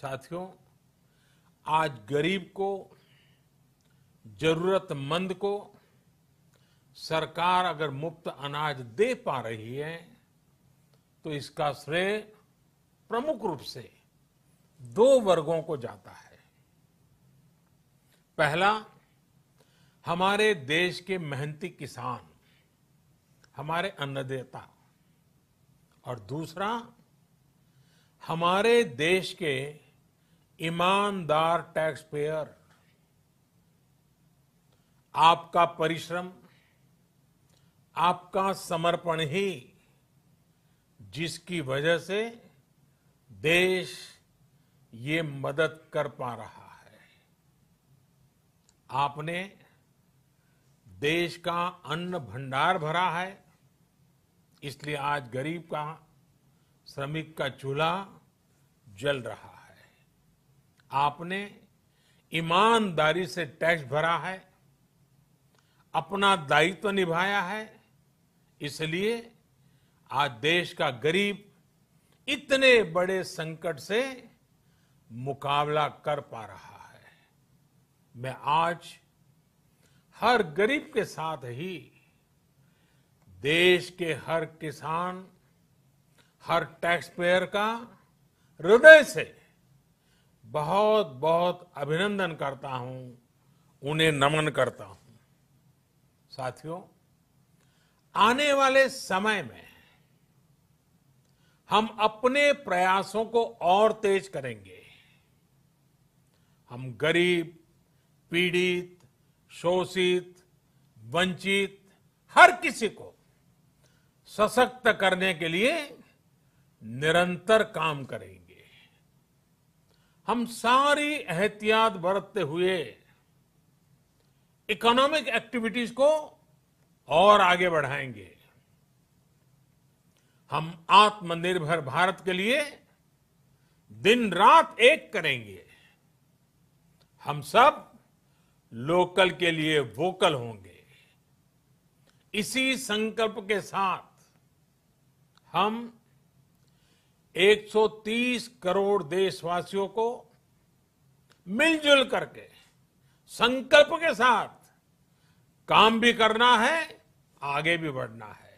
साथियों, आज गरीब को, जरूरतमंद को, सरकार अगर मुफ़्त अनाज दे पा रही है तो इसका श्रेय प्रमुख रूप से दो वर्गों को जाता है। पहला, हमारे देश के मेहनती किसान, हमारे अन्नदाता। और दूसरा, हमारे देश के ईमानदार टैक्स पेयर आपका परिश्रम, आपका समर्पण ही जिसकी वजह से देश ये मदद कर पा रहा है। आपने देश का अन्न भंडार भरा है, इसलिए आज गरीब का, श्रमिक का चूल्हा जल रहा है आपने ईमानदारी से टैक्स भरा है, अपना दायित्व तो निभाया है, इसलिए आज देश का गरीब इतने बड़े संकट से मुकाबला कर पा रहा है। मैं आज हर गरीब के साथ ही देश के हर किसान, हर टैक्स पेयर का हृदय से बहुत बहुत अभिनंदन करता हूँ, उन्हें नमन करता हूँ। साथियों, आने वाले समय में हम अपने प्रयासों को और तेज करेंगे। हम गरीब, पीड़ित, शोषित, वंचित, हर किसी को सशक्त करने के लिए निरंतर काम करेंगे। हम सारी एहतियात बरतते हुए इकोनॉमिक एक्टिविटीज़ को और आगे बढ़ाएँगे। हम आत्मनिर्भर भारत के लिए दिन रात एक करेंगे। हम सब लोकल के लिए वोकल होंगे। इसी संकल्प के साथ हम 130 करोड़ देशवासियों को मिलजुल करके, संकल्प के साथ काम भी करना है, आगे भी बढ़ना है।